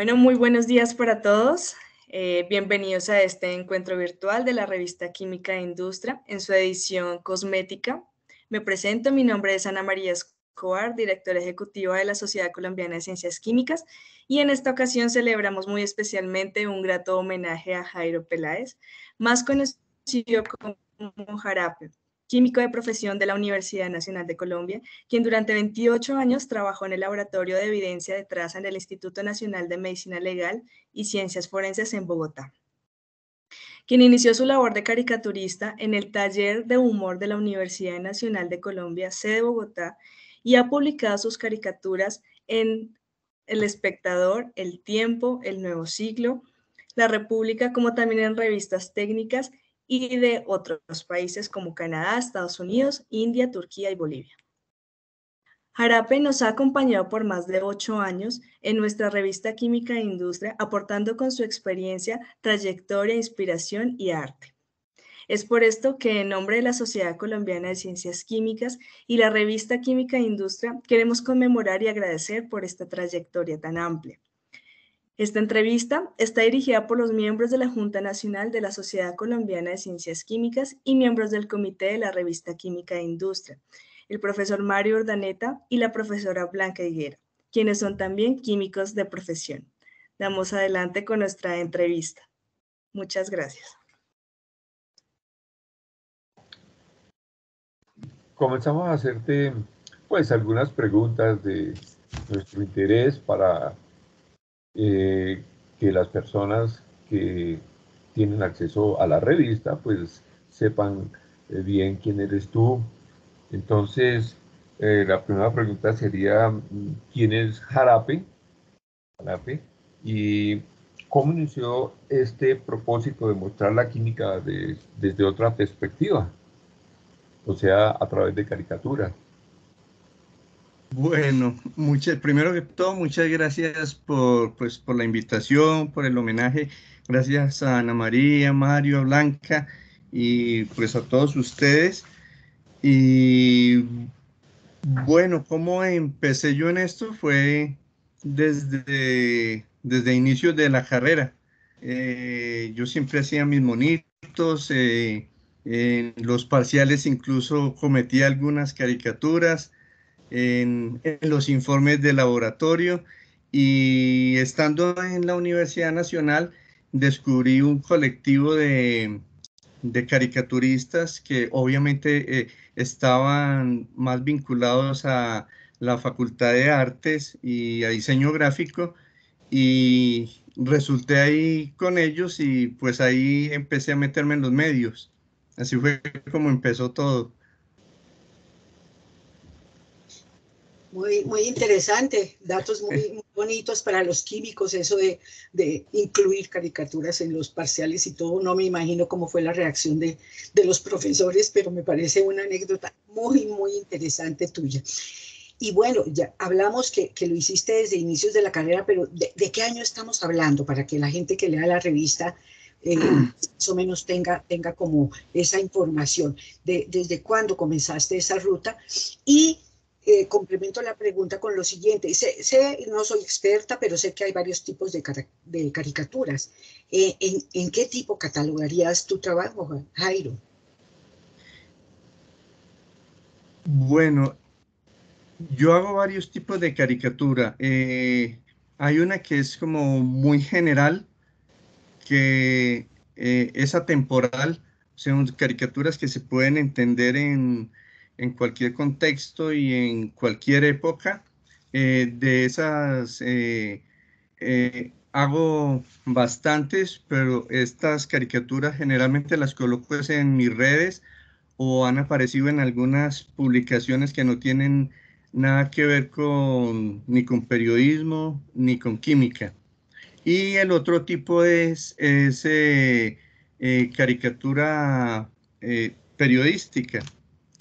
Bueno, muy buenos días para todos. Eh, bienvenidos a este encuentro virtual de la revista Química e Industria en su edición cosmética. Me presento, mi nombre es Ana María Escobar, directora ejecutiva de la Sociedad Colombiana de Ciencias Químicas, y en esta ocasión celebramos muy especialmente un grato homenaje a Jairo Peláez, más conocido como Jarape, químico de profesión de la Universidad Nacional de Colombia, quien durante 28 años trabajó en el Laboratorio de Evidencia de Traza en el Instituto Nacional de Medicina Legal y Ciencias Forenses en Bogotá. Quien inició su labor de caricaturista en el Taller de Humor de la Universidad Nacional de Colombia, sede Bogotá, y ha publicado sus caricaturas en El Espectador, El Tiempo, El Nuevo Siglo, La República, como también en revistas técnicas y de otros países como Canadá, Estados Unidos, India, Turquía y Bolivia. Jarape nos ha acompañado por más de ocho años en nuestra revista Química e Industria, aportando con su experiencia, trayectoria, inspiración y arte. Es por esto que en nombre de la Sociedad Colombiana de Ciencias Químicas y la revista Química e Industria queremos conmemorar y agradecer por esta trayectoria tan amplia. Esta entrevista está dirigida por los miembros de la Junta Nacional de la Sociedad Colombiana de Ciencias Químicas y miembros del Comité de la Revista Química e Industria, el profesor Mario Urdaneta y la profesora Blanca Higuera, quienes son también químicos de profesión. Damos adelante con nuestra entrevista. Muchas gracias. Comenzamos a hacerte pues algunas preguntas de nuestro interés para eh, que las personas que tienen acceso a la revista pues sepan eh, bien quién eres tú. Entonces, eh, la primera pregunta sería, ¿quién es Jarape? Jarape y cómo inició este propósito de mostrar la química desde otra perspectiva, o sea, a través de caricaturas. Bueno, muchas, primero que todo, muchas gracias por, pues, por la invitación, por el homenaje. Gracias a Ana María, Mario, Blanca y pues a todos ustedes. Y bueno, ¿cómo empecé yo en esto? Fue desde, desde inicios de la carrera. Eh, yo siempre hacía mis monitos, eh, en los parciales incluso cometía algunas caricaturas en, los informes de laboratorio y estando en la Universidad Nacional descubrí un colectivo de, caricaturistas que obviamente eh, estaban más vinculados a la Facultad de Artes y a diseño gráfico y resulté ahí con ellos y pues ahí empecé a meterme en los medios. Así fue como empezó todo. Muy, muy interesante, datos muy, bonitos para los químicos, eso de, de, incluir caricaturas en los parciales y todo. No me imagino cómo fue la reacción de, de los profesores, pero me parece una anécdota muy, muy interesante tuya. Y bueno, ya hablamos que, que, lo hiciste desde inicios de la carrera, pero ¿de, qué año estamos hablando? Para que la gente que lea la revista eh, más o menos tenga, tenga como esa información de desde cuándo comenzaste esa ruta y eh, complemento la pregunta con lo siguiente. Sé, no soy experta, pero sé que hay varios tipos de, de caricaturas. Eh, ¿en, qué tipo catalogarías tu trabajo, Jairo? Bueno, yo hago varios tipos de caricatura. Eh, hay una que es como muy general, que es atemporal, son caricaturas que se pueden entender en en cualquier contexto y en cualquier época. Eh, de esas eh, eh, hago bastantes, pero estas caricaturas generalmente las coloco en mis redes o han aparecido en algunas publicaciones que no tienen nada que ver con ni con periodismo ni con química. Y el otro tipo es, es caricatura periodística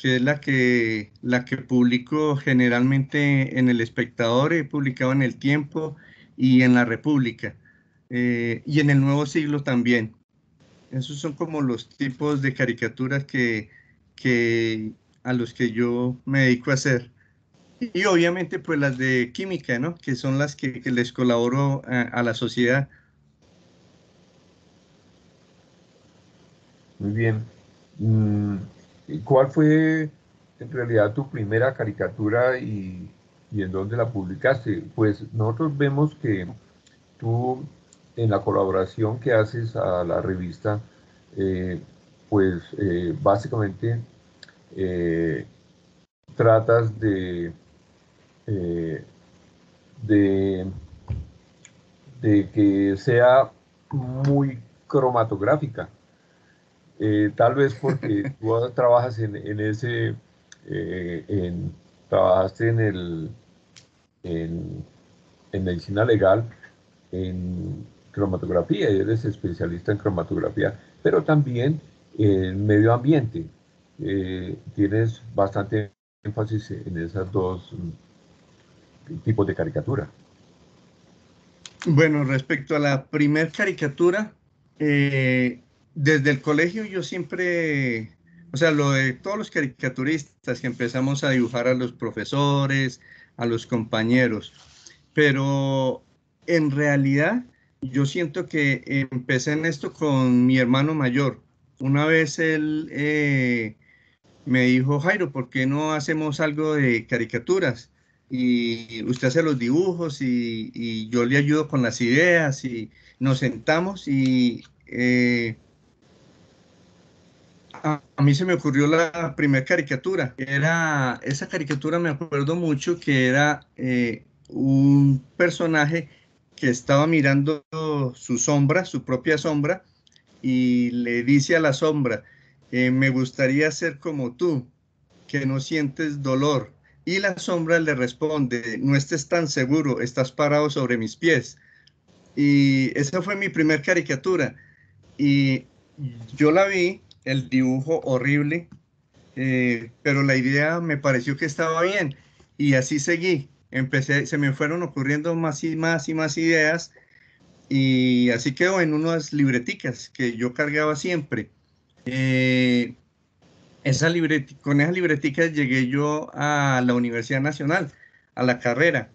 que es la que, la que publico generalmente en El Espectador, he publicado en El Tiempo y en La República, eh, y en El Nuevo Siglo también. Esos son como los tipos de caricaturas que, que, a los que yo me dedico a hacer. y obviamente pues las de química, ¿no? Que son las que, les colaboro a, la sociedad. Muy bien. Mm, ¿Cuál fue en realidad tu primera caricatura y, en dónde la publicaste? Pues nosotros vemos que tú en la colaboración que haces a la revista, eh, pues eh, básicamente eh, tratas de de que sea muy cromatográfica. Eh, tal vez porque tú trabajas en, ese, eh, en, trabajaste en el, en, medicina legal, en cromatografía, y eres especialista en cromatografía, pero también en medio ambiente. tienes bastante énfasis en esas dos tipo de caricatura? Bueno, respecto a la primer caricatura, eh, desde el colegio yo siempre, o sea, lo de todos los caricaturistas que empezamos a dibujar a los profesores, a los compañeros, pero en realidad yo siento que empecé en esto con mi hermano mayor. Una vez él eh, me dijo, Jairo, ¿por qué no hacemos algo de caricaturas? y usted hace los dibujos y, yo le ayudo con las ideas y nos sentamos y eh, a, mí se me ocurrió la primera caricatura. Era, esa caricatura me acuerdo mucho que era eh, un personaje que estaba mirando su sombra, su propia sombra, y le dice a la sombra, eh, me gustaría ser como tú, que no sientes dolor, y la sombra le responde, no estés tan seguro, estás parado sobre mis pies. Y esa fue mi primer caricatura. Y yo la vi, el dibujo horrible, eh, pero la idea me pareció que estaba bien. Y así seguí. Empecé, se me fueron ocurriendo más y más y más ideas. Y así quedó en unas libreticas que yo cargaba siempre. Eh, esa con esa libretica llegué yo a la Universidad Nacional, a la carrera.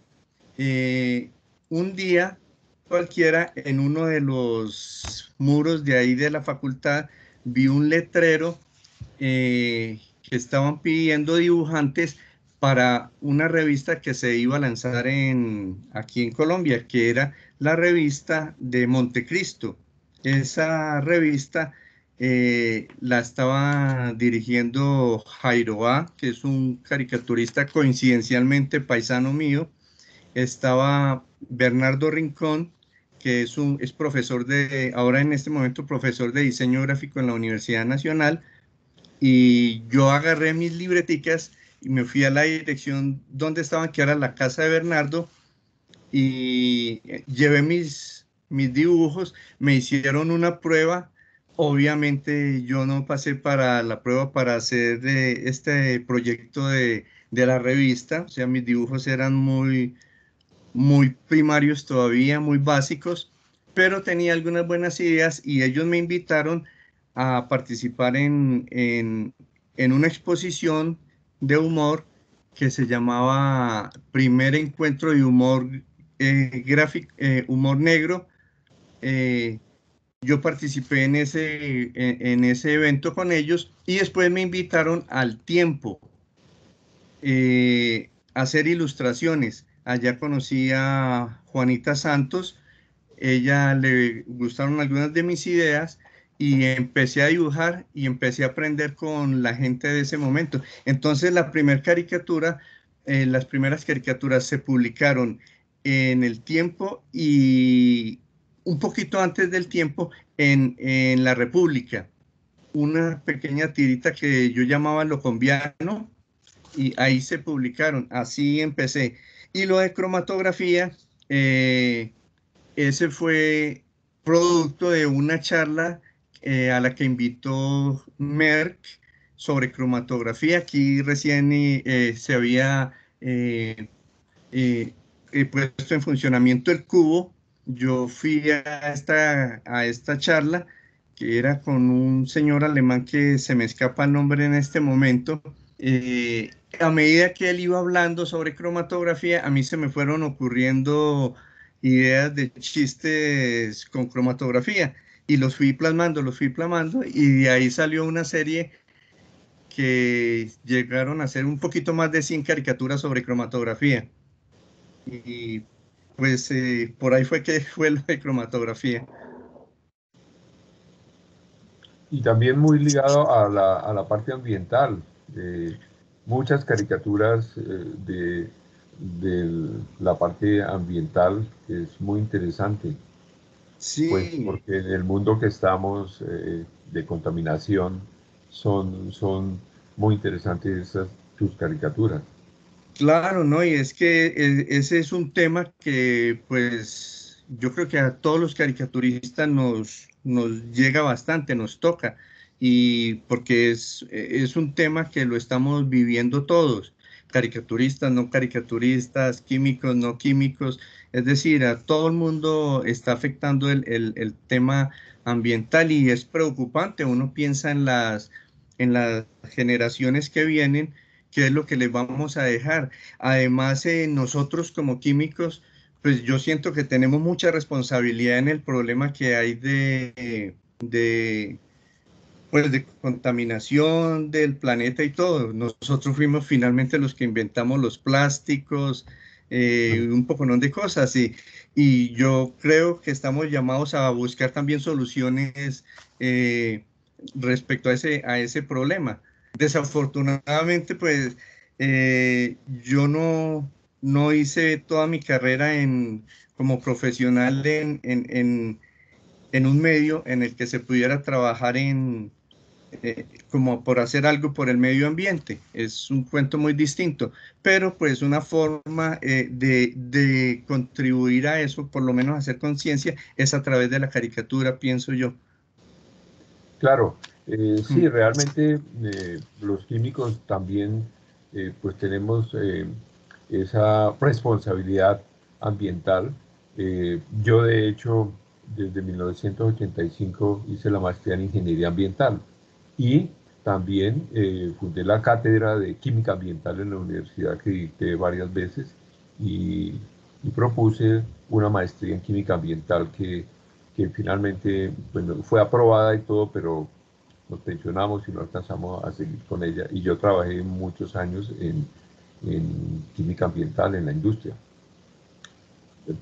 Eh, un día cualquiera, en uno de los muros de ahí de la facultad, vi un letrero eh, que estaban pidiendo dibujantes para una revista que se iba a lanzar en, aquí en Colombia, que era la revista de Montecristo. Esa revista eh, la estaba dirigiendo Jairo A, que es un caricaturista coincidencialmente paisano mío. Estaba Bernardo Rincón, que es, un, es profesor de, ahora en este momento profesor de diseño gráfico en la Universidad Nacional. Y yo agarré mis libreticas y me fui a la dirección donde estaban, que era la casa de Bernardo, y llevé mis, mis dibujos, me hicieron una prueba Obviamente yo no pasé para la prueba para hacer este proyecto de, la revista, o sea, mis dibujos eran muy, muy primarios todavía, muy básicos, pero tenía algunas buenas ideas y ellos me invitaron a participar en, una exposición de humor que se llamaba Primer Encuentro de Humor eh, gráfico, eh, Humor Negro, eh, yo participé en ese, en, ese evento con ellos y después me invitaron al tiempo a hacer ilustraciones. Allá conocí a Juanita Santos, ella le gustaron algunas de mis ideas y empecé a dibujar y empecé a aprender con la gente de ese momento. Entonces la primera caricatura, eh, las primeras caricaturas se publicaron en el tiempo y un poquito antes del tiempo en, la República, una pequeña tirita que yo llamaba Lo Conviano, y ahí se publicaron, así empecé. Y lo de cromatografía, eh, ese fue producto de una charla eh, a la que invitó Merck sobre cromatografía. Aquí recién eh, se había puesto en funcionamiento el cubo yo fui a esta, a esta charla que era con un señor alemán que se me escapa el nombre en este momento, a medida que él iba hablando sobre cromatografía, a mí se me fueron ocurriendo ideas de chistes con cromatografía y los fui plasmando, los fui plasmando y de ahí salió una serie que llegaron a ser un poquito más de 100 caricaturas sobre cromatografía. Y pues eh, por ahí fue que fue lo de cromatografía. Y también muy ligado a la parte ambiental. Muchas caricaturas eh, de, de, la parte ambiental que es muy interesante. Sí. Pues porque en el mundo que estamos eh, de contaminación son, son muy interesantes esas, tus caricaturas. Claro, ¿no? Y es que e, ese es un tema que pues yo creo que a todos los caricaturistas nos, nos llega bastante, nos toca, y porque es, es un tema que lo estamos viviendo todos, caricaturistas, no caricaturistas, químicos, no químicos, es decir, a todo el mundo está afectando el, el, el tema ambiental y es preocupante, uno piensa en las, en las generaciones que vienen, qué es lo que les vamos a dejar. Además, eh, nosotros como químicos, pues yo siento que tenemos mucha responsabilidad en el problema que hay de, de, pues de contaminación del planeta y todo. Nosotros fuimos finalmente los que inventamos los plásticos, eh, un poco de cosas y, y yo creo que estamos llamados a buscar también soluciones eh, respecto a ese, a ese problema. Desafortunadamente, pues eh, yo no, no hice toda mi carrera en, como profesional en, en, en, un medio en el que se pudiera trabajar en, eh, como por hacer algo por el medio ambiente. Es un cuento muy distinto, pero pues una forma eh, de, de, contribuir a eso, por lo menos hacer conciencia, es a través de la caricatura, pienso yo. Claro, eh, sí, mm. realmente los químicos también pues tenemos esa responsabilidad ambiental. yo de hecho desde 1985 hice la maestría en ingeniería ambiental y también fundé la cátedra de química ambiental en la universidad que dicté varias veces y, propuse una maestría en química ambiental que, que finalmente fue aprobada y todo, pero nos pensionamos y no alcanzamos a seguir con ella. Y yo trabajé muchos años en, química ambiental en la industria,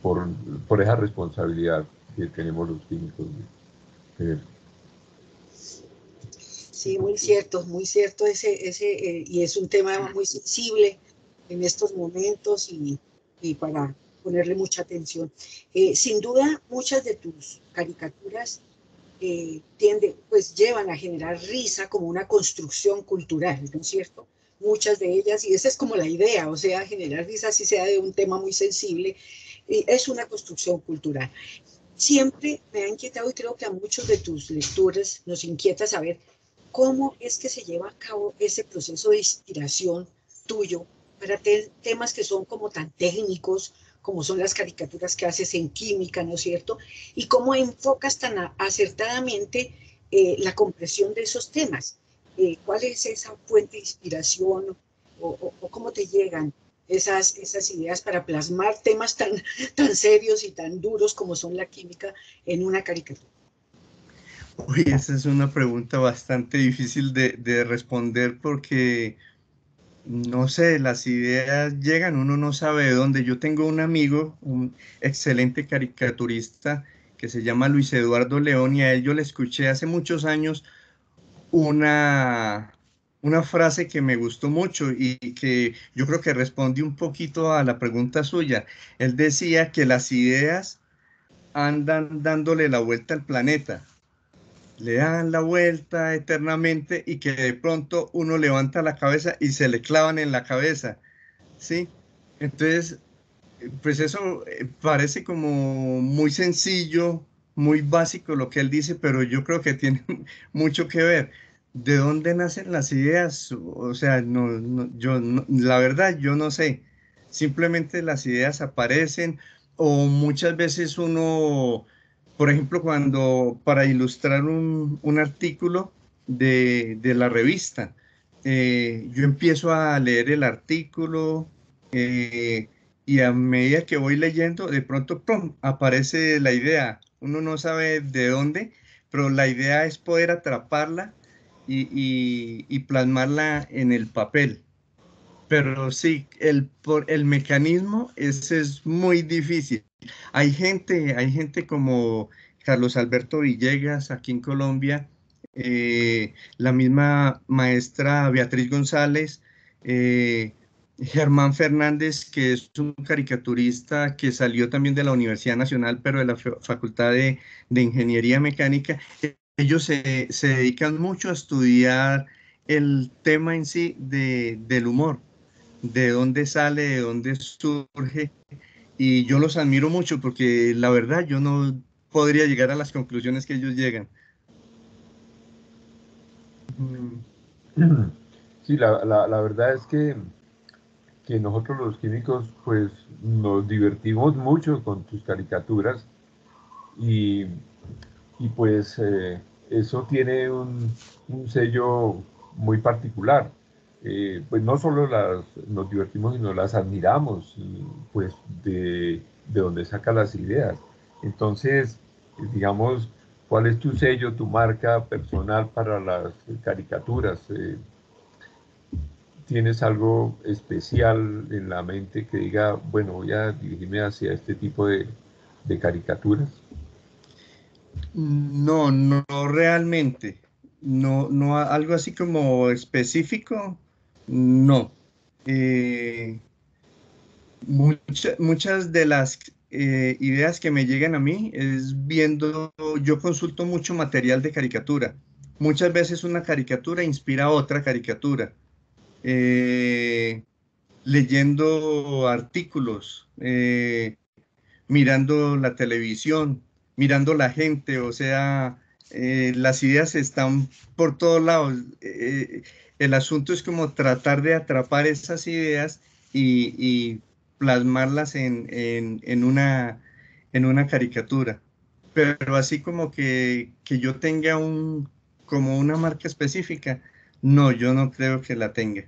por, por, esa responsabilidad que tenemos los químicos. Sí, muy cierto, muy cierto ese, ese eh, y es un tema muy sensible en estos momentos y, y para ponerle mucha atención. Eh, sin duda, muchas de tus caricaturas eh, tiende, pues llevan a generar risa como una construcción cultural, ¿no es cierto? Muchas de ellas, y esa es como la idea, o sea, generar risa si sea de un tema muy sensible, y es una construcción cultural. Siempre me ha inquietado y creo que a muchos de tus lectores nos inquieta saber cómo es que se lleva a cabo ese proceso de inspiración tuyo para temas que son como tan técnicos, como son las caricaturas que haces en química, ¿no es cierto? Y cómo enfocas tan acertadamente eh, la compresión de esos temas. Eh, ¿Cuál es esa fuente de inspiración o, cómo te llegan esas, esas ideas para plasmar temas tan, tan serios y tan duros como son la química en una caricatura? Uy, esa es una pregunta bastante difícil de, de responder porque no sé, las ideas llegan, uno no sabe de dónde. Yo tengo un amigo, un excelente caricaturista que se llama Luis Eduardo León y a él yo le escuché hace muchos años una, una frase que me gustó mucho y que yo creo que responde un poquito a la pregunta suya. Él decía que las ideas andan dándole la vuelta al planeta le dan la vuelta eternamente y que de pronto uno levanta la cabeza y se le clavan en la cabeza, ¿sí? Entonces, pues eso eh, parece como muy sencillo, muy básico lo que él dice, pero yo creo que tiene mucho que ver. ¿De dónde nacen las ideas? O sea, no, yo, la verdad, yo no sé. Simplemente las ideas aparecen o muchas veces uno por ejemplo, cuando para ilustrar un, artículo de, la revista, eh, yo empiezo a leer el artículo eh, y a medida que voy leyendo, de pronto aparece la idea. Uno no sabe de dónde, pero la idea es poder atraparla y, plasmarla en el papel. Pero sí, el, por, el mecanismo ese es muy difícil. Hay gente, hay gente como Carlos Alberto Villegas aquí en Colombia, eh, la misma maestra Beatriz González, eh, Germán Fernández, que es un caricaturista que salió también de la Universidad Nacional, pero de la Facultad de, Ingeniería Mecánica. Ellos se, dedican mucho a estudiar el tema en sí del humor, de dónde sale, de dónde surge. Y yo los admiro mucho porque la verdad yo no podría llegar a las conclusiones que ellos llegan. Sí, la, la, verdad es que, que, nosotros los químicos pues nos divertimos mucho con tus caricaturas y, y pues eh, eso tiene un, un, sello muy particular. Eh, pues no solo las, nos divertimos, sino las admiramos, pues de, de donde saca las ideas. Entonces, digamos, ¿Cuál es tu sello, tu marca personal para las caricaturas? Eh, ¿Tienes algo especial en la mente que diga, bueno, voy a dirigirme hacia este tipo de, caricaturas? No, no realmente. No, no algo así como específico, no. Eh, muchas de las eh, ideas que me llegan a mí es viendo, yo consulto mucho material de caricatura. Muchas veces una caricatura inspira otra caricatura. Eh, leyendo artículos, mirando la televisión, mirando la gente, o sea, las ideas están por todos lados. El asunto es como tratar de atrapar esas ideas y plasmarlas en, en, una, en una caricatura. Pero así como que, que yo tenga un, como una marca específica, no, yo no creo que la tenga.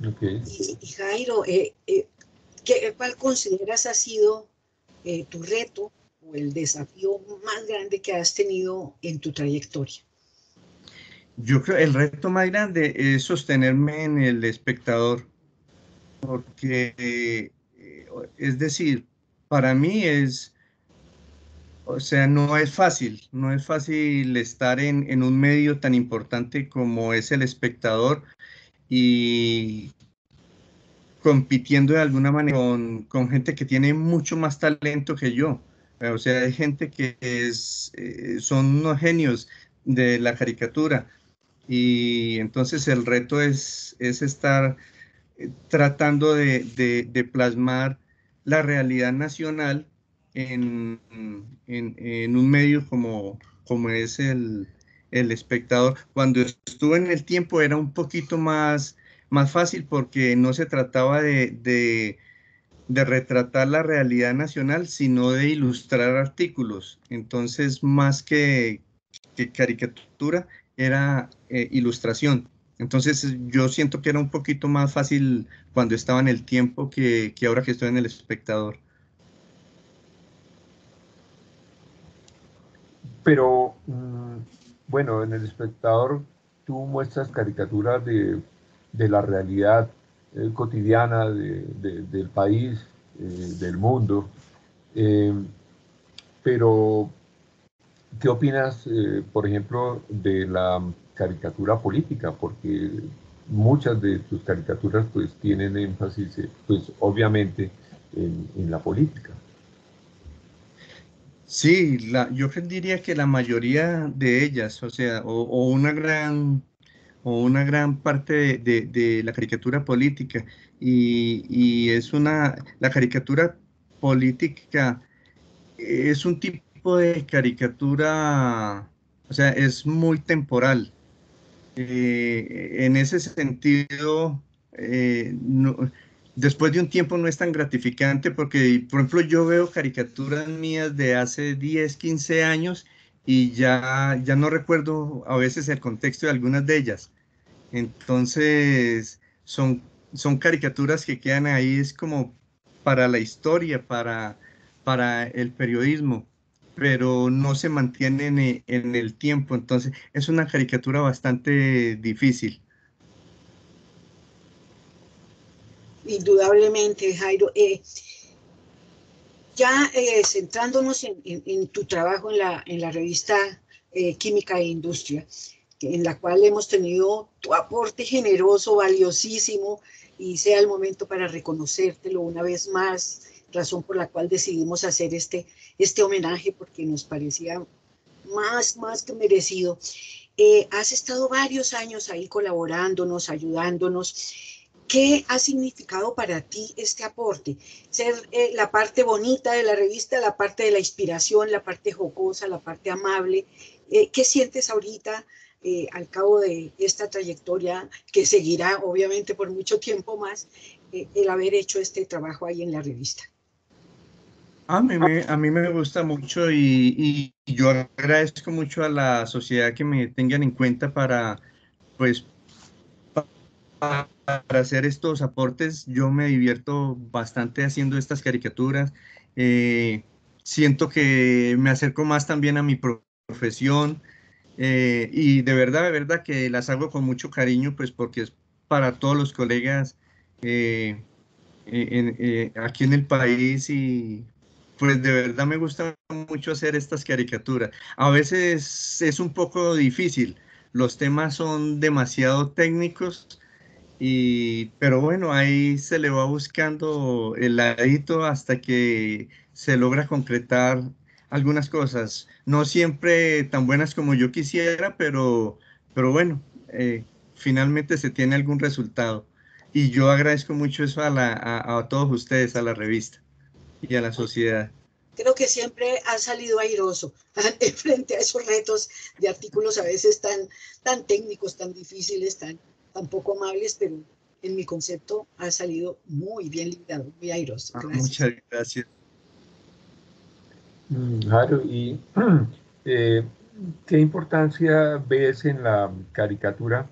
Okay. Y, Jairo, eh, eh, ¿qué, ¿cuál consideras ha sido eh, tu reto el desafío más grande que has tenido en tu trayectoria? Yo creo el reto más grande es sostenerme en el espectador, porque, eh, es decir, para mí es, o sea, no es fácil, no es fácil estar en, en un medio tan importante como es el espectador y compitiendo de alguna manera con, con, gente que tiene mucho más talento que yo. O sea, hay gente que es, eh, son unos genios de la caricatura y entonces el reto es, es estar eh, tratando de, plasmar la realidad nacional en, en, un medio como, como es el, el, espectador. Cuando estuve en el tiempo era un poquito más, más fácil porque no se trataba de, de, de retratar la realidad nacional, sino de ilustrar artículos. Entonces, más que, que caricatura, era eh, ilustración. Entonces yo siento que era un poquito más fácil cuando estaba en el tiempo que, ahora que estoy en el espectador. Pero, mm, bueno, en el espectador tú muestras caricaturas de, la realidad eh, cotidiana del país, eh, del mundo, pero ¿Qué opinas, eh, por ejemplo, de la caricatura política? Porque muchas de tus caricaturas pues tienen énfasis, eh, pues obviamente, en, la política. Sí, yo diría que la mayoría de ellas, o sea, o, una gran o una gran parte de, la caricatura política y, es una la caricatura política es un tipo de caricatura, o sea, es muy temporal. Eh, en ese sentido, eh, después de un tiempo no es tan gratificante porque, por ejemplo, yo veo caricaturas mías de hace 10, 15 años y ya, ya no recuerdo a veces el contexto de algunas de ellas. Entonces, son, son caricaturas que quedan ahí, es como para la historia, para, para el periodismo, pero no se mantienen en, el tiempo. Entonces, es una caricatura bastante difícil. Indudablemente, Jairo. Eh, ya eh, centrándonos en, tu trabajo en la, en la revista eh, Química e Industria, en la cual hemos tenido tu aporte generoso, valiosísimo, y sea el momento para reconocértelo una vez más, razón por la cual decidimos hacer este, este homenaje, porque nos parecía más, más que merecido. Eh, has estado varios años ahí colaborándonos, ayudándonos, ¿Qué ha significado para ti este aporte? Ser eh, la parte bonita de la revista, la parte de la inspiración, la parte jocosa, la parte amable. Eh, ¿Qué sientes ahorita eh, al cabo de esta trayectoria que seguirá obviamente por mucho tiempo más el haber hecho este trabajo ahí en la revista? A mí me, a mí me gusta mucho y, y yo agradezco mucho a la sociedad que me tengan en cuenta para, pues, para hacer estos aportes. Yo me divierto bastante haciendo estas caricaturas. Eh, siento que me acerco más también a mi profesión eh, y de verdad, de verdad que las hago con mucho cariño, pues porque es para todos los colegas eh, aquí en el país y pues de verdad me gusta mucho hacer estas caricaturas. A veces es un poco difícil, los temas son demasiado técnicos y, pero bueno, ahí se le va buscando el ladito hasta que se logra concretar algunas cosas. No siempre tan buenas como yo quisiera, pero, pero bueno, eh, finalmente se tiene algún resultado. Y yo agradezco mucho eso a, la, a, todos ustedes, a la revista y a la sociedad. Creo que siempre ha salido airoso frente a esos retos de artículos a veces tan, tan técnicos, tan difíciles, tan, tampoco amables, pero en mi concepto ha salido muy bien librado, muy airoso. Ah, muchas gracias. Claro, mm, ¿y eh, qué importancia ves en la caricatura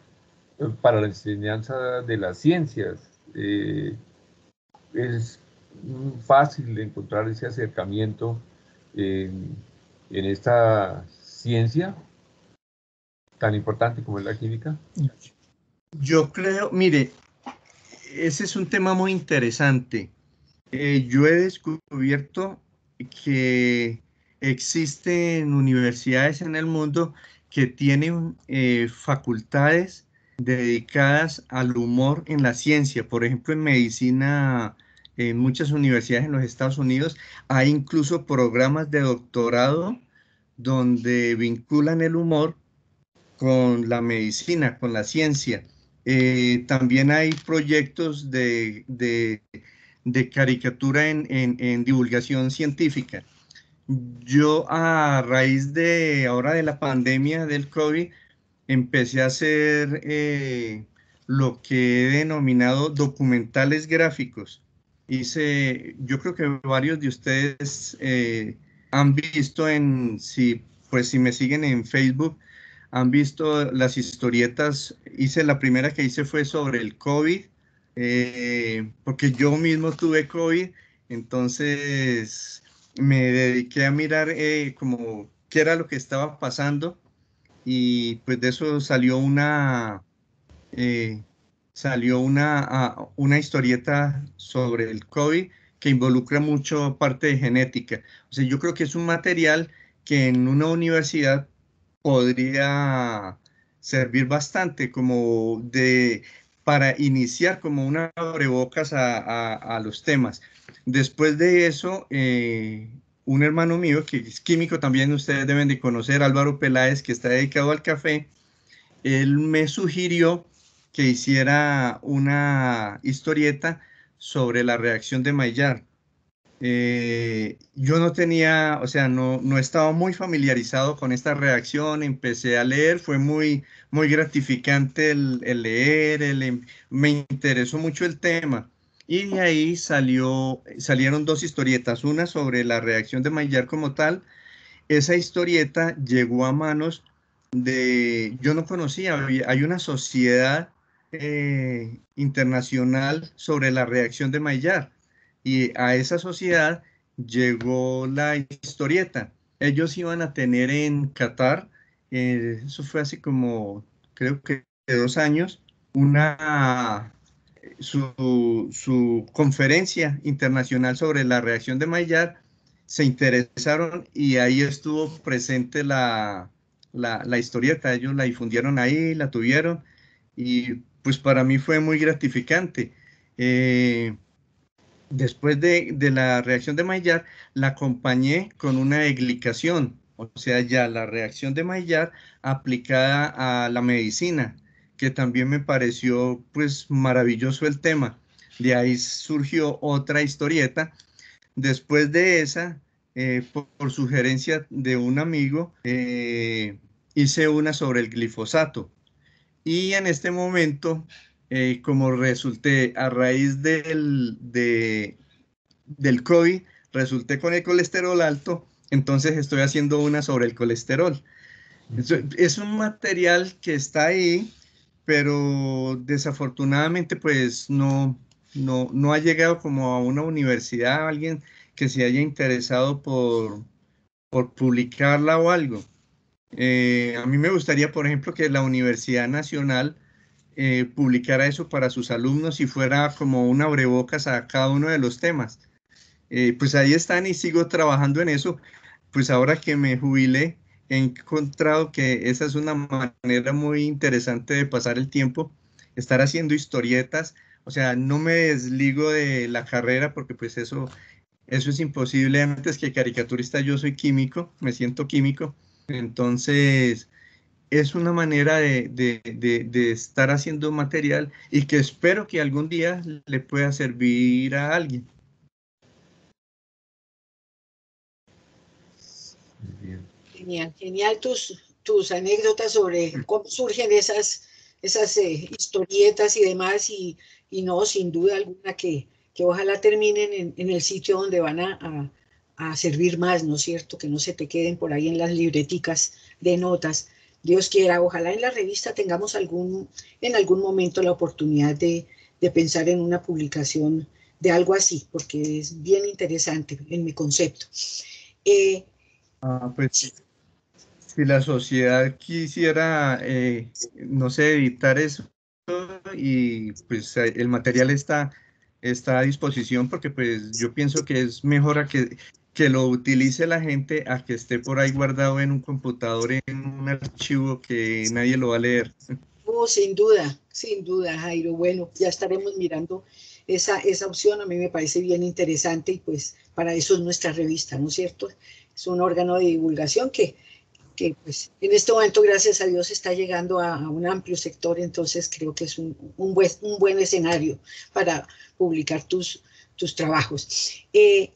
eh, para la enseñanza de las ciencias? Eh, es fácil encontrar ese acercamiento en, esta ciencia tan importante como es la química? Yo creo, mire, ese es un tema muy interesante. Yo he descubierto que existen universidades en el mundo que tienen eh, facultades dedicadas al humor en la ciencia. Por ejemplo, en medicina, en muchas universidades en los Estados Unidos hay incluso programas de doctorado donde vinculan el humor con la medicina, con la ciencia. Eh, también hay proyectos de, caricatura en, divulgación científica. Yo a raíz de ahora de la pandemia del COVID, empecé a hacer eh, lo que he denominado documentales gráficos. Hice, yo creo que varios de ustedes eh, han visto en, si, pues si me siguen en Facebook, han visto las historietas. Hice la primera que hice fue sobre el COVID, eh, porque yo mismo tuve COVID, entonces me dediqué a mirar eh, como qué era lo que estaba pasando y pues de eso salió una eh, salió una, una historieta sobre el COVID que involucra mucho parte de genética. O sea, yo creo que es un material que en una universidad podría servir bastante como de para iniciar como una abrebocas a, a, los temas. Después de eso, eh, un hermano mío, que es químico también, ustedes deben de conocer, Álvaro Peláez, que está dedicado al café, él me sugirió que hiciera una historieta sobre la reacción de Maillard. Eh, yo no tenía, o sea, no, no estaba muy familiarizado con esta reacción, empecé a leer, fue muy, muy gratificante el, leer, el, em, me interesó mucho el tema. Y de ahí salió, salieron dos historietas, una sobre la reacción de Maillard como tal esa historieta llegó a manos de, yo no conocía, hay una sociedad eh, internacional sobre la reacción de Maillard y a esa sociedad llegó la historieta. Ellos iban a tener en Qatar, eh, eso fue hace como, creo que dos años, una, su, su conferencia internacional sobre la reacción de Maillard, se interesaron y ahí estuvo presente la, la, historieta, ellos la difundieron ahí, la tuvieron y pues para mí fue muy gratificante. Eh, después de, la reacción de Maillard, la acompañé con una eglicación, o sea, ya la reacción de Maillard aplicada a la medicina, que también me pareció pues maravilloso el tema. De ahí surgió otra historieta. Después de esa, eh, por, sugerencia de un amigo, eh, hice una sobre el glifosato. Y en este momento, eh, como resulté a raíz del, del COVID, resulté con el colesterol alto, entonces estoy haciendo una sobre el colesterol. Es, un material que está ahí, pero desafortunadamente pues no, no, no ha llegado como a una universidad, alguien que se haya interesado por, por publicarla o algo. Eh, a mí me gustaría, por ejemplo, que la Universidad Nacional eh, eso para sus alumnos y fuera como una abrebocas a cada uno de los temas. Eh, pues ahí están y sigo trabajando en eso. Pues ahora que me jubilé, he encontrado que esa es una manera muy interesante de pasar el tiempo, estar haciendo historietas. O sea, no me desligo de la carrera porque pues eso eso es imposible. Antes que caricaturista yo soy químico, me siento químico. Entonces, es una manera de, estar haciendo material y que espero que algún día le pueda servir a alguien. Genial, genial tus, tus anécdotas sobre cómo surgen esas, esas eh, historietas y demás y, y no, sin duda alguna que, que ojalá terminen en, el sitio donde van a, servir más, ¿no es cierto? Que no se te queden por ahí en las libreticas de notas. Dios quiera, ojalá en la revista tengamos algún, en algún momento la oportunidad de, pensar en una publicación de algo así, porque es bien interesante en mi concepto. Eh, ah, pues, si la sociedad quisiera, eh, no sé, editar eso y pues el material está está a disposición porque pues yo pienso que es mejor a que, que lo utilice la gente a que esté por ahí guardado en un computador, en un archivo que nadie lo va a leer. Oh, sin duda, sin duda, Jairo. Bueno, ya estaremos mirando esa, esa opción. A mí me parece bien interesante y pues para eso es nuestra revista, ¿no es cierto? Es un órgano de divulgación que que pues en este momento, gracias a Dios, está llegando a, un amplio sector, entonces creo que es un, un, buen, un buen, escenario para publicar tus, tus trabajos. Eh,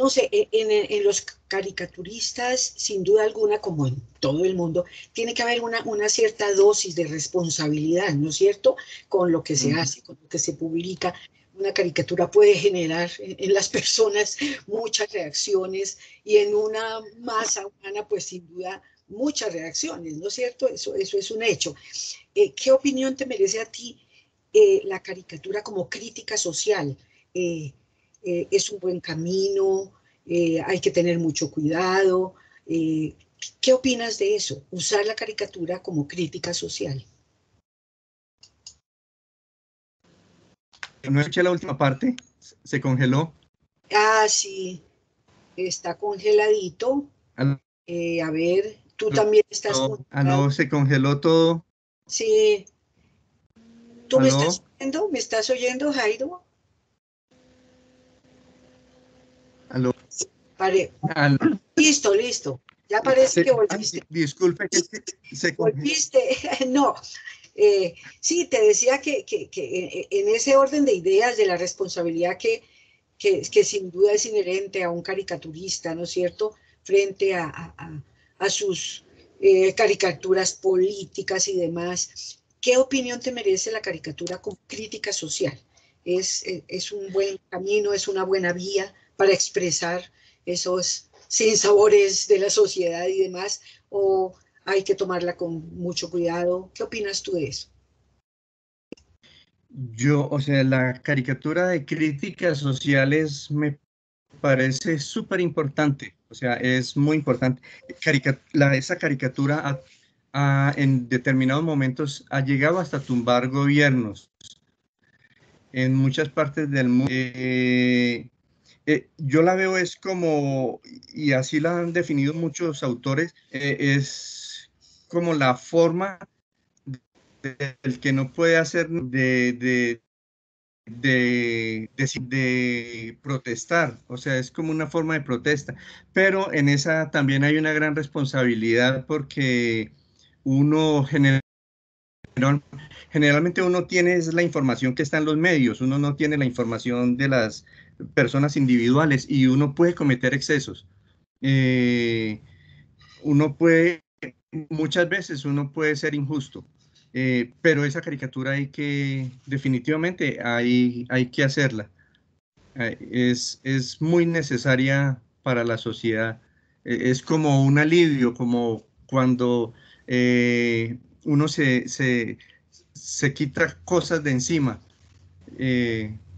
no sé, en, en, los caricaturistas, sin duda alguna, como en todo el mundo, tiene que haber una, una cierta dosis de responsabilidad, ¿no es cierto?, con lo que se hace, con lo que se publica, una caricatura puede generar en, las personas muchas reacciones y en una masa humana, pues sin duda, muchas reacciones, ¿no es cierto? Eso, eso es un hecho. Eh, ¿Qué opinión te merece a ti eh, la caricatura como crítica social? Eh, ¿Es un buen camino? ¿Hay que tener mucho cuidado? ¿Qué opinas de eso? Usar la caricatura como crítica social. No escuché la última parte, se congeló. Ah, sí, está congeladito. Eh, a ver, tú también estás congelado. se congeló todo. Sí. ¿Tú me estás oyendo? ¿Me estás oyendo, Jairo? Aló. Listo, listo. Ya parece que volviste. disculpe que se, Volviste. no, eh, sí, te decía que, en ese orden de ideas de la responsabilidad que, que, sin duda es inherente a un caricaturista, ¿no es cierto?, frente a, sus eh, caricaturas políticas y demás. ¿Qué opinión te merece la caricatura como crítica social? ¿Es, es un buen camino, es una buena vía para expresar esos, sin sabores de la sociedad y demás, o hay que tomarla con mucho cuidado. ¿Qué opinas tú de eso? Yo, o sea, la caricatura de críticas sociales me parece súper importante, o sea, es muy importante. esa caricatura en determinados momentos ha llegado hasta tumbar gobiernos en muchas partes del mundo. Eh, eh, yo la veo es como, y así la han definido muchos autores, eh, es como la forma del que no puede hacer de, de, de, protestar, o sea, es como una forma de protesta, pero en esa también hay una gran responsabilidad porque uno generalmente uno tiene la información que está en los medios, uno no tiene la información de las personas individuales y uno puede cometer excesos. Eh, uno puede, muchas veces uno puede ser injusto, eh, pero esa caricatura hay que, definitivamente hay, hay que hacerla. Eh, es, es muy necesaria para la sociedad. Es como un alivio, como cuando uno se, se, se, quita cosas de encima.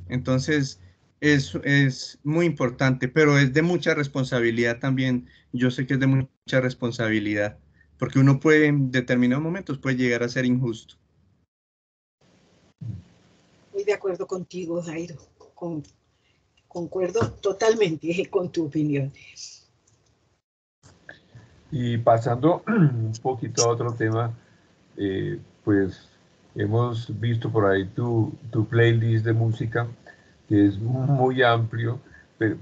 entonces, es, es muy importante, pero es de mucha responsabilidad también. Yo sé que es de mucha responsabilidad, porque uno puede en determinados momentos puede llegar a ser injusto. Muy de acuerdo contigo, Jairo. concuerdo totalmente con tu opinión. Y pasando un poquito a otro tema, eh, pues hemos visto por ahí tu, tu playlist de música que es muy amplio,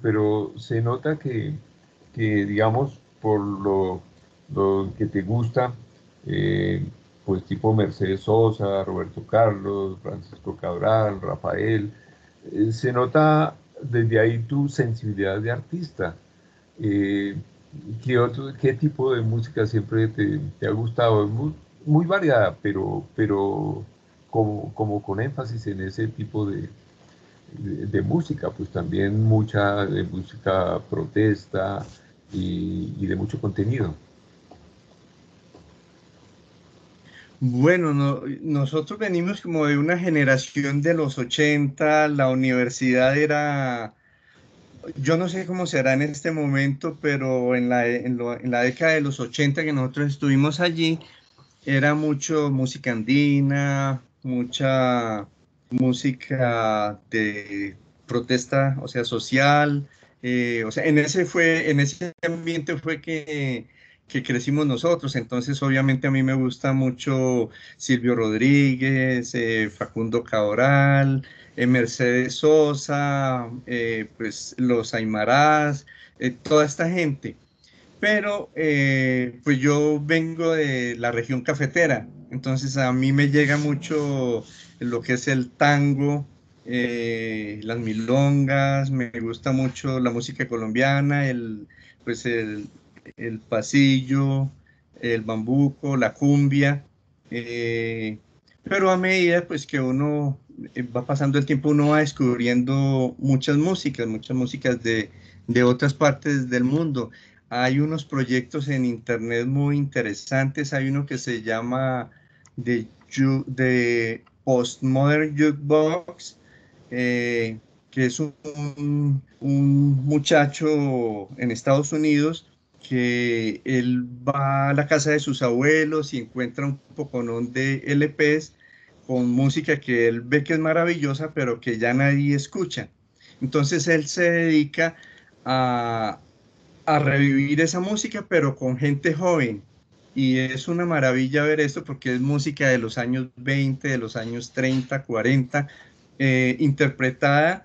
pero, se nota que, digamos, por lo, que te gusta, eh, pues tipo Mercedes Sosa, Roberto Carlos, Francisco Cabral, Rafael, eh, se nota desde ahí tu sensibilidad de artista. Eh, ¿qué, otro, ¿Qué tipo de música siempre te, ha gustado? Muy, muy variada, pero, pero como, como con énfasis en ese tipo de, de, música, pues también mucha de música protesta y, de mucho contenido. Bueno, nosotros venimos como de una generación de los 80, la universidad era, yo no sé cómo será en este momento, pero en la, en, en la década de los 80 que nosotros estuvimos allí, era mucho música andina, mucha música de protesta, o sea, social, eh, o sea, en ese fue, en ese ambiente fue que, que, crecimos nosotros, entonces obviamente a mí me gusta mucho Silvio Rodríguez, eh, Facundo Cabral, eh, Mercedes Sosa, pues los Aymarás, toda esta gente. Pero pues yo vengo de la región cafetera, entonces a mí me llega mucho lo que es el tango, eh, las milongas, me gusta mucho la música colombiana, el, pues el, pasillo, el bambuco, la cumbia, eh, pero a medida pues que uno eh, va pasando el tiempo, uno va descubriendo muchas músicas, muchas músicas de, de otras partes del mundo. Hay unos proyectos en internet muy interesantes, hay uno que se llama de, de Postmodern Jukebox, eh, que es un, muchacho en Estados Unidos que él va a la casa de sus abuelos y encuentra un poconón de LPs con música que él ve que es maravillosa, pero que ya nadie escucha. Entonces él se dedica a, a revivir esa música, pero con gente joven y es una maravilla ver esto porque es música de los años 20, de los años 30, 40, eh, interpretada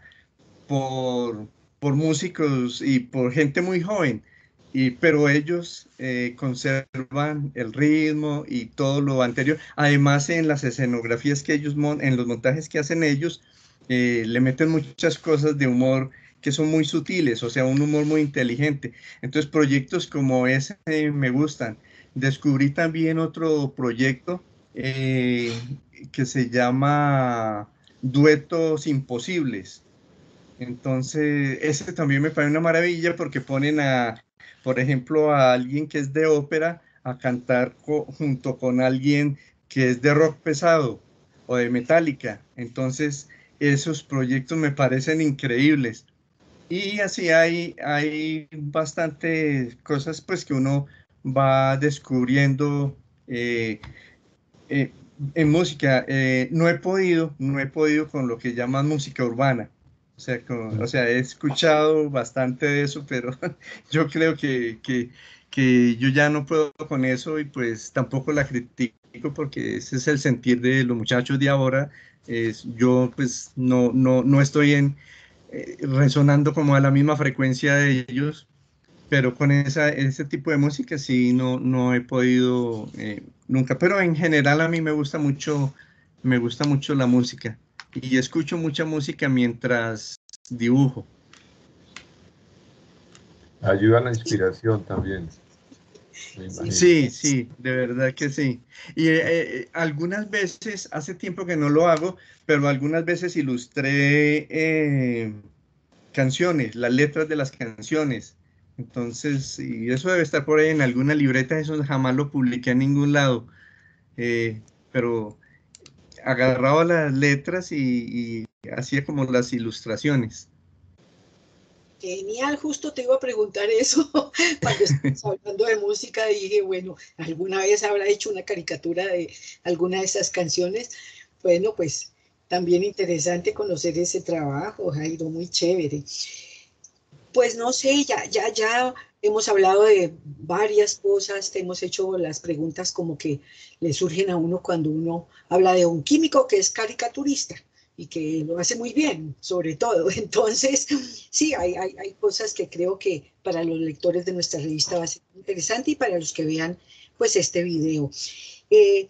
por, por, músicos y por gente muy joven, y, pero ellos eh, conservan el ritmo y todo lo anterior. Además, en las escenografías que ellos, en los montajes que hacen ellos, eh, le meten muchas cosas de humor que son muy sutiles, o sea, un humor muy inteligente. Entonces, proyectos como ese me gustan descubrí también otro proyecto eh, que se llama Duetos Imposibles. Entonces, ese también me parece una maravilla porque ponen a, por ejemplo, a alguien que es de ópera a cantar junto con alguien que es de rock pesado o de metálica. Entonces, esos proyectos me parecen increíbles. Y así hay, hay bastantes cosas pues que uno va descubriendo eh, eh, en música. Eh, no he podido, no he podido con lo que llaman música urbana. O sea, o sea, he escuchado bastante de eso, pero yo creo que, que, que yo ya no puedo con eso y pues tampoco la critico porque ese es el sentir de los muchachos de ahora. Es, yo pues no, no, no estoy en, eh, resonando como a la misma frecuencia de ellos, pero con esa, ese tipo de música sí no, no he podido eh, nunca, pero en general a mí me gusta mucho, me gusta mucho la música y escucho mucha música mientras dibujo. Ayuda a la inspiración también. Sí, sí, de verdad que sí. Y eh, eh, algunas veces, hace tiempo que no lo hago, pero algunas veces ilustré eh, canciones, las letras de las canciones. Entonces, y eso debe estar por ahí en alguna libreta, eso jamás lo publiqué en ningún lado. pero agarraba las letras y hacía como las ilustraciones. Genial, justo te iba a preguntar eso cuando estamos hablando de música. Dije, bueno, ¿alguna vez habrá hecho una caricatura de alguna de esas canciones? Bueno, pues también interesante conocer ese trabajo, Jairo, muy chévere. Pues no sé, ya, ya, ya hemos hablado de varias cosas, te hemos hecho las preguntas como que le surgen a uno cuando uno habla de un químico que es caricaturista y que lo hace muy bien, sobre todo. Entonces, sí, hay, hay, hay, cosas que creo que para los lectores de nuestra revista va a ser interesante y para los que vean pues este video. Eh,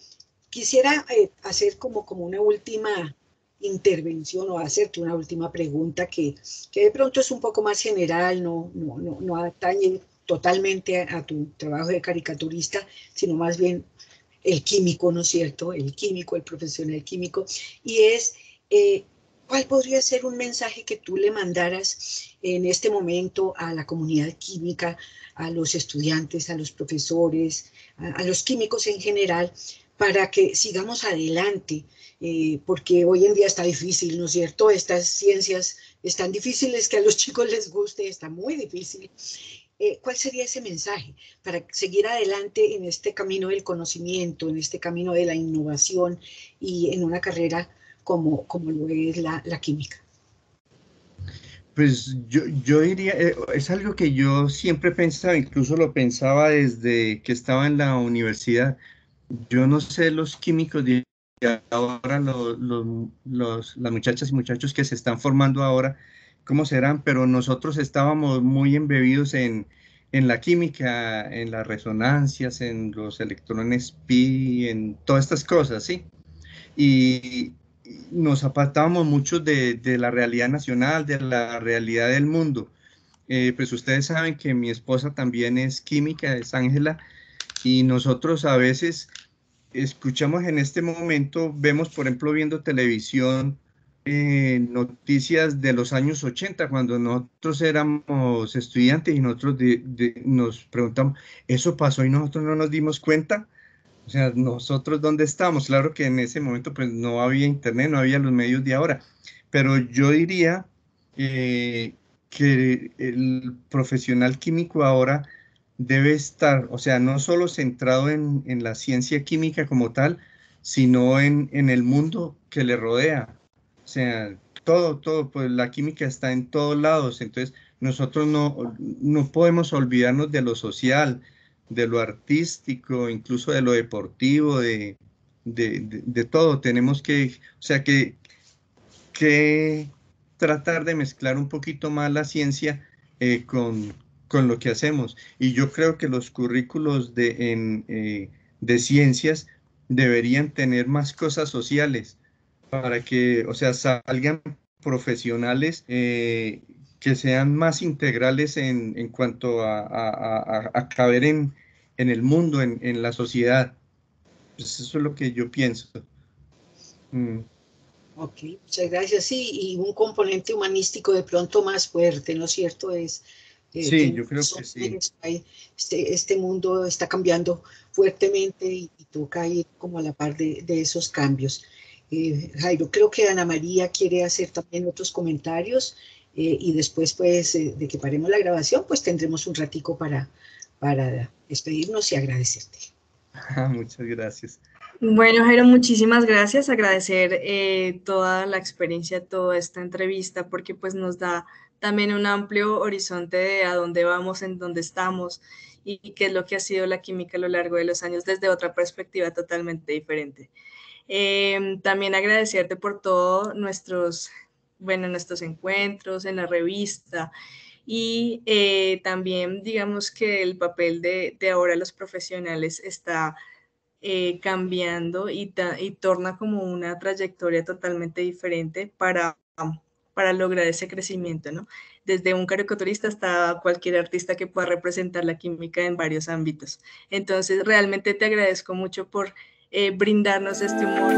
quisiera eh, hacer como, como una última intervención o hacerte una última pregunta que, que de pronto es un poco más general, no, no, no, no atañe totalmente a, tu trabajo de caricaturista, sino más bien el químico, ¿no es cierto? El químico, el profesional químico, y es eh, ¿cuál podría ser un mensaje que tú le mandaras en este momento a la comunidad química, a los estudiantes, a los profesores, a, los químicos en general, para que sigamos adelante? Eh, porque hoy en día está difícil, ¿no es cierto? Estas ciencias están difíciles que a los chicos les guste, está muy difícil. Eh, ¿Cuál sería ese mensaje para seguir adelante en este camino del conocimiento, en este camino de la innovación y en una carrera como, como lo es la, la química? Pues yo, yo diría, eh, es algo que yo siempre pensaba, incluso lo pensaba desde que estaba en la universidad. Yo no sé los químicos de ahora, los, los, las muchachas y muchachos que se están formando ahora, cómo serán, pero nosotros estábamos muy embebidos en, en la química, en las resonancias, en los electrones pi, en todas estas cosas, ¿sí? Y, nos apartábamos mucho de, la realidad nacional, de la realidad del mundo. Eh, pues ustedes saben que mi esposa también es química, es Ángela, y nosotros a veces escuchamos en este momento, vemos por ejemplo viendo televisión, eh, noticias de los años 80, cuando nosotros éramos estudiantes y nosotros nos preguntamos, ¿eso pasó y nosotros no nos dimos cuenta? O sea, nosotros dónde estamos, claro que en ese momento pues no había internet, no había los medios de ahora, pero yo diría eh, que el profesional químico ahora debe estar, o sea, no solo centrado en, la ciencia química como tal, sino en, en, el mundo que le rodea. O sea, todo, todo, pues la química está en todos lados, entonces nosotros no, no podemos olvidarnos de lo social, de lo artístico, incluso de lo deportivo, de, de, todo. Tenemos que, o sea, que, que tratar de mezclar un poquito más la ciencia eh, con, con, lo que hacemos. Y yo creo que los currículos de, en, eh, de ciencias deberían tener más cosas sociales para que, o sea, salgan profesionales eh, que sean más integrales en, en cuanto a, a, a, caber en, en, el mundo, en, en la sociedad. Pues eso es lo que yo pienso. Mm. Ok, muchas gracias. Sí, y un componente humanístico de pronto más fuerte, ¿no es cierto? Es, sí, yo creo que sí. Este, este, mundo está cambiando fuertemente y, toca ir como a la par de, de esos cambios. Jairo, creo que Ana María quiere hacer también otros comentarios y después pues de que paremos la grabación pues tendremos un ratico para, para despedirnos y agradecerte. Muchas gracias. Bueno, Jairo, muchísimas gracias. Agradecer eh, toda la experiencia, toda esta entrevista, porque pues nos da también un amplio horizonte de a dónde vamos, en dónde estamos y qué es lo que ha sido la química a lo largo de los años desde otra perspectiva totalmente diferente. Em, también agradecerte por todos nuestros, bueno, nuestros encuentros en la revista y eh, también digamos que el papel de, de ahora los profesionales está eh, cambiando y, y, torna como una trayectoria totalmente diferente para, para lograr ese crecimiento, ¿no? Desde un caricaturista hasta cualquier artista que pueda representar la química en varios ámbitos. Entonces, realmente te agradezco mucho por eh, brindarnos este humor.